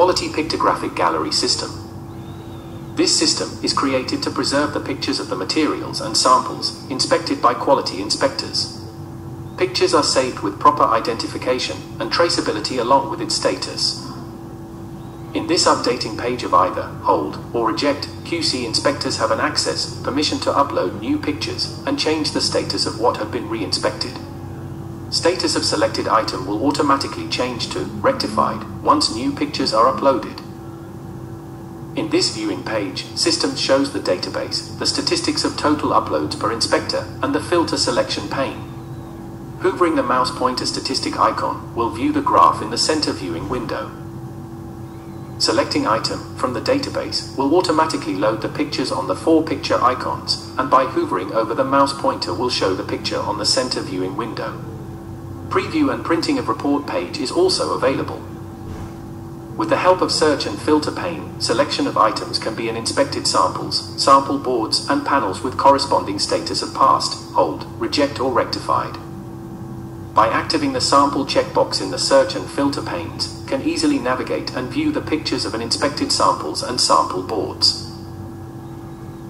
quality pictographic gallery system. This system is created to preserve the pictures of the materials and samples inspected by quality inspectors. Pictures are saved with proper identification and traceability along with its status. In this updating page of either hold or reject, QC inspectors have an access permission to upload new pictures and change the status of what have been re-inspected. Status of selected item will automatically change to rectified once new pictures are uploaded. In this viewing page, System shows the database, the statistics of total uploads per inspector, and the filter selection pane. Hoovering the mouse pointer statistic icon will view the graph in the center viewing window. Selecting item from the database will automatically load the pictures on the four picture icons, and by hovering over the mouse pointer will show the picture on the center viewing window. Preview and printing of report page is also available. With the help of search and filter pane, selection of items can be in inspected samples, sample boards, and panels with corresponding status of passed, hold, reject or rectified. By activating the sample checkbox in the search and filter panes, can easily navigate and view the pictures of an inspected samples and sample boards.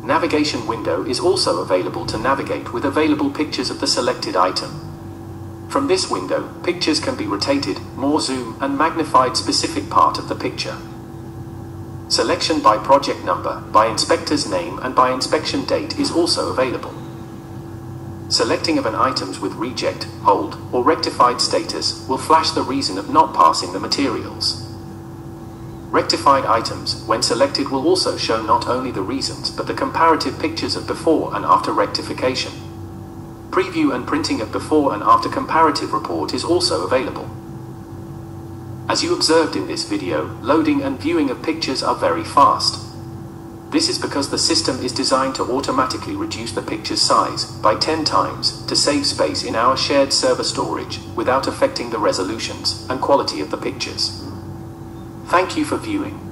Navigation window is also available to navigate with available pictures of the selected item. From this window, pictures can be rotated, more zoom, and magnified specific part of the picture. Selection by project number, by inspector's name, and by inspection date is also available. Selecting of an items with reject, hold, or rectified status will flash the reason of not passing the materials. Rectified items, when selected, will also show not only the reasons but the comparative pictures of before and after rectification. Preview and printing of before and after comparative report is also available. As you observed in this video, loading and viewing of pictures are very fast. This is because the system is designed to automatically reduce the picture's size by 10 times to save space in our shared server storage without affecting the resolutions and quality of the pictures. Thank you for viewing.